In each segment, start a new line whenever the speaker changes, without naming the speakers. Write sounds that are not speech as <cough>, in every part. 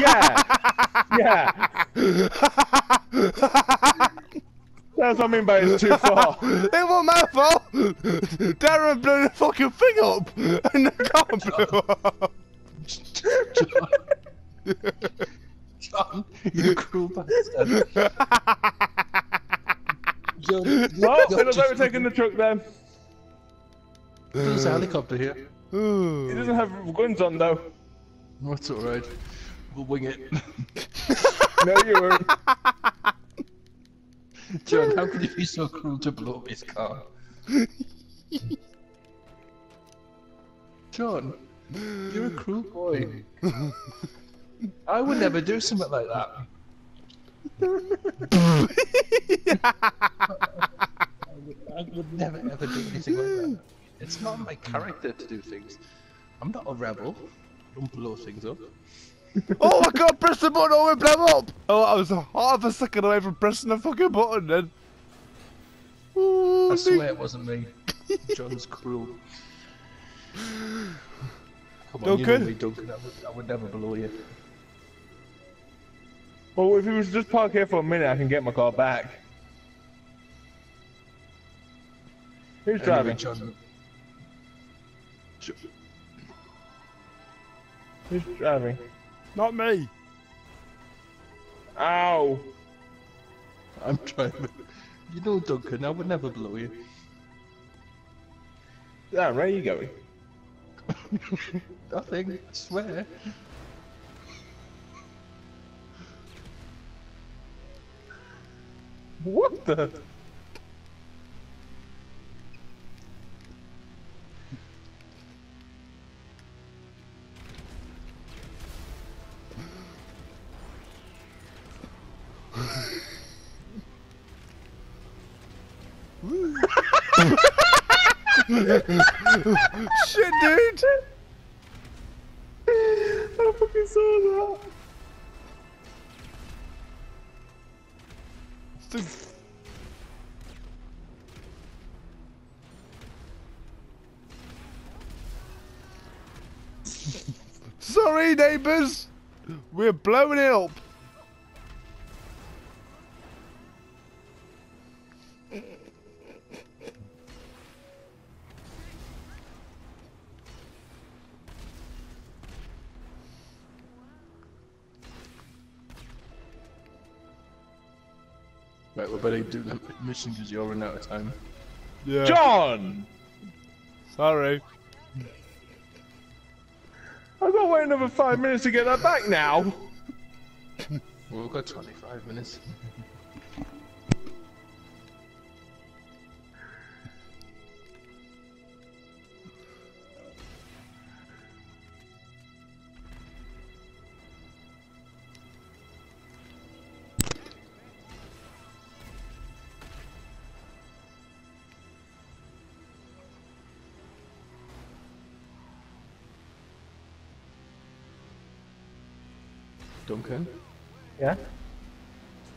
Yeah. Yeah. That's what I mean by it's too far.
It wasn't my fault! Darren blew the fucking thing up! And the car blew up!
John, you cruel bastard. John,
Well, it looks like we're taking the truck then.
There's a helicopter here.
He doesn't have guns on though.
That's alright. We'll wing it. <laughs>
No, you weren't.
John, how could you be so cruel to blow up his car? John, you're a cruel boy. I would never do something like that. I, would, I would never ever do anything like that. It's not my character to do things. I'm not a rebel. I don't blow things up. <laughs>
oh my god, press the button, oh it blew up! Oh, I was half a second away from pressing the fucking button then. Ooh,
I
Nick.
swear it wasn't me. <laughs> John's cruel. Come on, you know
Duncan?
me, Duncan. I would, I would never blow you.
Well, if he was just park here for a minute, I can get my car back. Who's
Anyway,
driving?
John.
Who's driving?
Not me.
Ow!
I'm driving. You know, Duncan, I would never blow you.
Damn, where are you going? <laughs>
Nothing, I swear.
What the?
Shit, dude!
I fucking saw that.
Dude. Sorry, neighbours! We're blowing it up!
Right, we better do the mission because you're running out of time.
Yeah.
John!
Sorry.
I've got to wait another five minutes to get that back now.
Well, we've got 25 minutes. Duncan,
Yeah?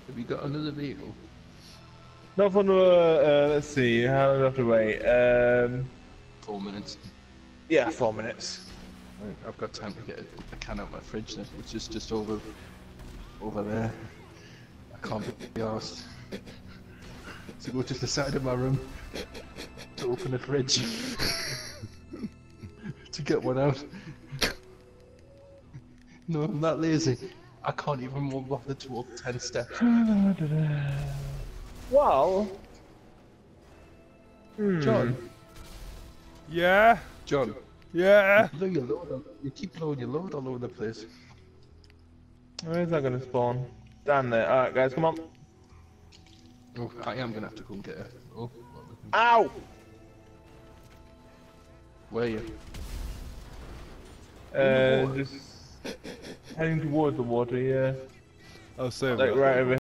have you got another vehicle?
Not for another, uh, let's see, how long do I have to wait? Um,
Four minutes.
yeah, four minutes.
Right, I've got time to get a, a can out my fridge then, which is just over over there. I can't be asked to go to the side of my room to open the fridge <laughs> to get one out. No, I'm not lazy. I can't even walk off the 12, 10 steps. <sighs>
Well,
John,
Yeah?
John,
Yeah?
blow your load. all- You keep blowing your load all over the place.
where's that gonna spawn? Down there. Alright, guys, come on.
Oh, I am gonna have to go and get it. Oh,
Ow!
where are you?
Uh, just heading towards the water, yeah.
I'll save
Like right over